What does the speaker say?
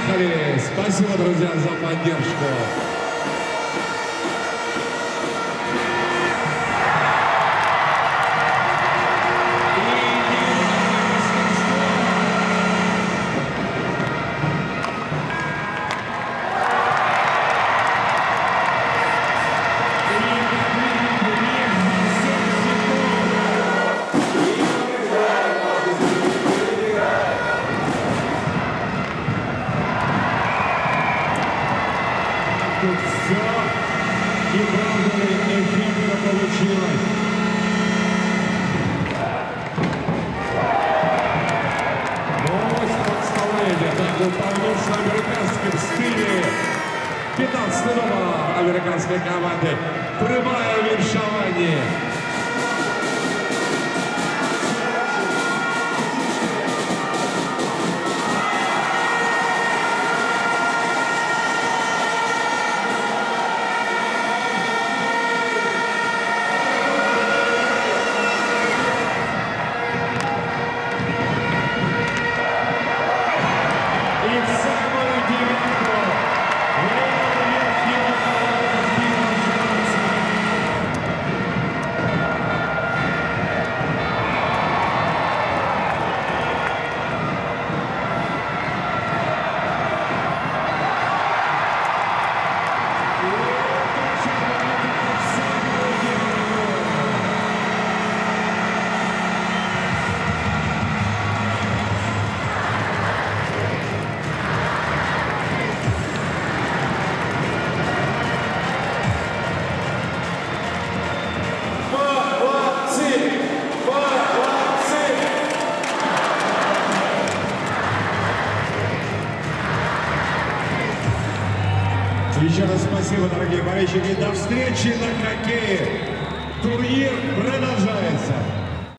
Поехали! Спасибо, друзья, за поддержку. Тут все и правда эффектно получилось. Новость подставления. Так выполнил в американском стиле 15 номер американской команды. Прямое веншование. Еще раз спасибо, дорогие болельщики. До встречи на хоккее. Турнир продолжается.